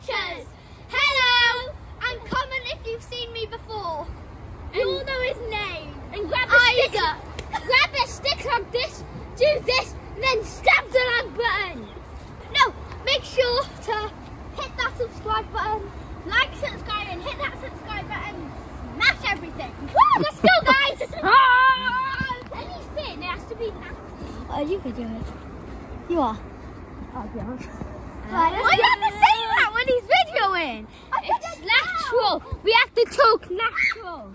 Adventures. Hello, I'm Common if you've seen me before. You all know his name. And grab a stick. Grab a stick like this, do this, and then stab the like button. No, make sure to hit that subscribe button, like, subscribe, and hit that subscribe button. Smash everything. Woo, let's go, guys. Anything, it has to be nasty. Are you videoing? You are. Oh, yeah. Right, Why you he's? It's natural. We have to talk natural.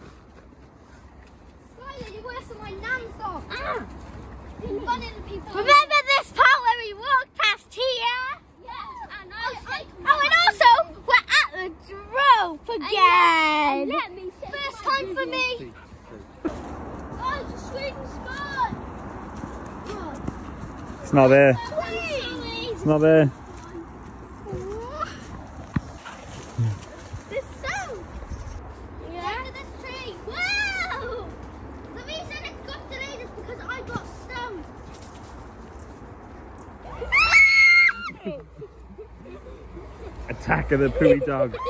Skylar, you're worse my nan song. Ah. You're running people. Remember this part where we walked past here? Yeah, and Oh, I, oh, and also we're at the Drope again. let me First time for me. Oh, it's a swing spot. It's not there. It's not there. This stone. Yeah. Look at this tree. Wow. The reason it got delayed is because I got stoned. Attack of the pooey dog. and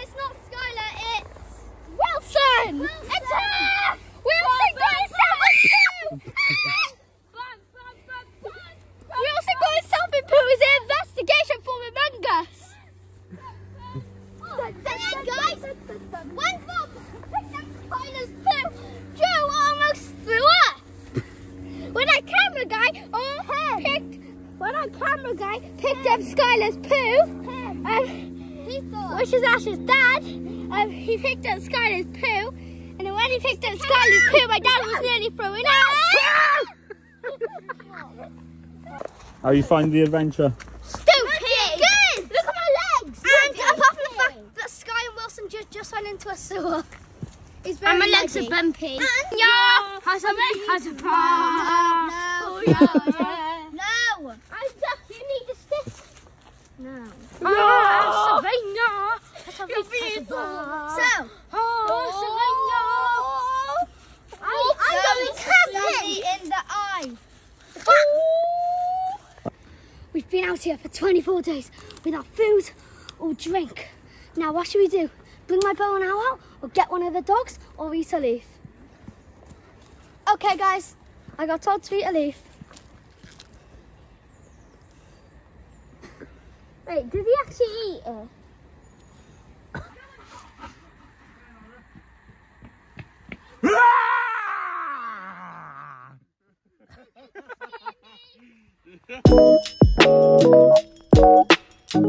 it's not Skylar, it's Wilson! Wilson. Attack! Wilson got himself in poo! Wilson got himself in poo as an investigation for Among Us. And then guys, when Bob picked up Skylar's poo, Joe almost threw up. When our camera guy oh, picked, when our camera guy picked up Skylar's poo, um, he thought. which is Ash's dad, um, he picked up Skylar's poo, and then when he picked up Skylar's poo, my dad was nearly throwing up. How you find the adventure? Stupid! Good! Look at my legs! And apart from the fact that Sky and Wilson just, just went into a sewer, it's very And my legs muddy. are bumpy. And- Yeah! Has a has a problem. No, yeah. no. Isaac, you need a stick. No. Oh, Savannah. You're beautiful. So, Oh, Savannah. I'm going camping in the eye. We've been out here for 24 days without food or drink. Now, what should we do? Bring my bow and arrow out, or get one of the dogs, or eat a leaf? Okay, guys, I got told to eat a leaf. Wait, did he actually eat it? Guys,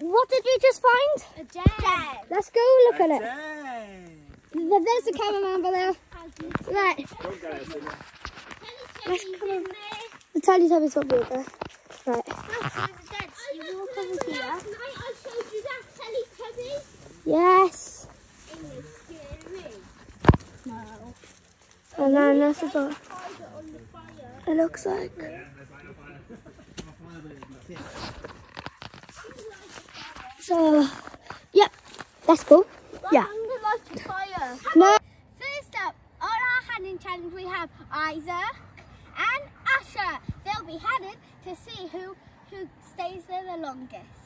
what did we just find? A dead. Let's go look at it. There- There's the cameraman below. Right, let's come on. The Teletubbies will be there. Right. You walk over here. Last night I showed you that Teletubby. Yes. And you scared me. And then this is what it looks like. So, yep, that's cool. Yeah. No. First up, on our hunting challenge, we have Isaac and Asher. They'll be headed to see who who stays there the longest.